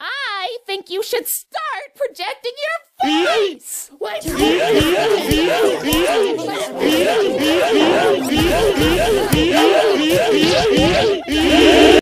I think you should start projecting your voice. What?